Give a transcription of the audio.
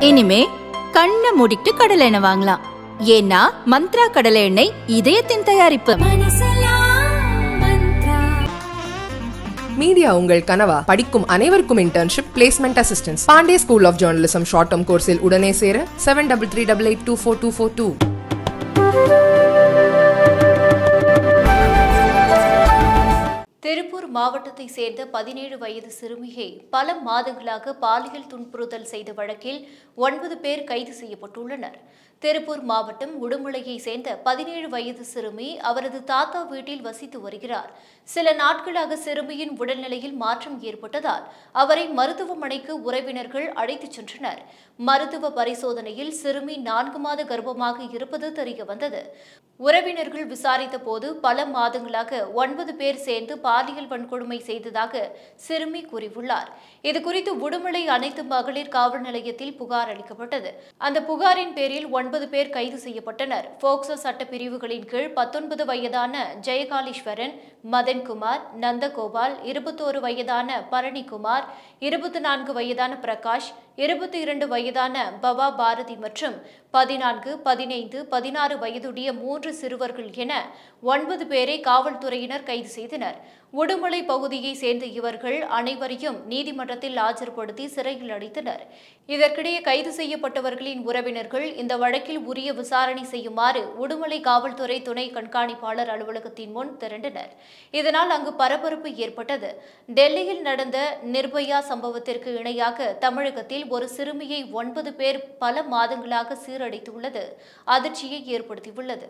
இனிமே கண்ணை மூடிட்டு கடலை எண்ணெய் வாங்கலாம். ஏன்னா மந்த்ரா கடலை எண்ணெய் இதயத்தின் தயாரிப்பு. மீடியா உங்கள் கனவா படிக்கும் அனைவருக்கும் internship placement assistance Pandey school of journalism short term கோர்ஸில் உடனே சேர seven double three double eight two four two four two Tiruppur மாவட்டத்தை சேர்ந்த பதினேழு வயது சிறுமியை பல மாதங்களாக பாலியல் துன்புறுத்தல் செய்த வழக்கில் ஒன்பது பேர் கைது செய்யப்பட்டுள்ளனர். திருப்பூர் மாவட்டம் உடுமலையை சேர்ந்த பதினேழு வயது சிறுமி அவரது தாத்தா வீட்டில் வசித்து வருகிறார். சில நாட்களாக சிறுமியின் உடல்நிலையில் மாற்றம் ஏற்பட்டதால் அவரை மருத்துவமனைக்கு உறவினர்கள் அழைத்துச் சென்றனர். மருத்துவ பரிசோதனையில் சிறுமி நான்கு மாத கர்ப்பமாக இருப்பது தெரிய வந்தது உறவினர்கள் விசாரித்த போது பல மாதங்களாக ஒன்பது பேர் சேர்ந்து பாலியல் வன்கொடுமை செய்ததாக சிறுமி கூறியுள்ளார். இதுகுறித்து உடுமலை அனைத்து மகளிர் காவல் நிலையத்தில் புகார் அளிக்கப்பட்டது. அந்த புகாரின் பேரில் ஒன்பது பேர் கைது செய்யப்பட்டனர். போக்சோ சட்ட பிரிவுகளின் கீழ் பத்தொன்பது வயதான ஜெயகாலீஸ்வரன் மதன்குமார் நந்தகோபால் இருபத்தோரு வயதான பரணிக்குமார் இருபத்தி நான்கு வயதான பிரகாஷ் இருபத்தி இரண்டு வயதான பவா பாரதி மற்றும் பதினான்கு பதினைந்து பதினாறு வயதுடைய மூன்று சிறுவர்கள் என ஒன்பது பேரை காவல்துறையினர் கைது செய்தனர். உடுமலை பகுதியை சேர்ந்த இவர்கள் அனைவரையும் நீதிமன்றத்தில் ஆஜர்படுத்தி சிறையில் அடைத்தனர். இதற்கிடையே கைது செய்யப்பட்டவர்களின் உறவினர்கள் இந்த வழக்கில் உரிய விசாரணை செய்யுமாறு உடுமலை காவல்துறை துணை கண்காணிப்பாளர் அலுவலகத்தின் முன் திரண்டனர். இதனால் அங்கு பரபரப்பு ஏற்பட்டது. டெல்லியில் நடந்த நிர்பயா சம்பவத்திற்கு இணையாக தமிழகத்தில் ஒரு சிறுமியை ஒன்பது பேர் பல மாதங்களாக சீரடைத்துள்ளது. அதிர்ச்சியை ஏற்படுத்தியுள்ளது.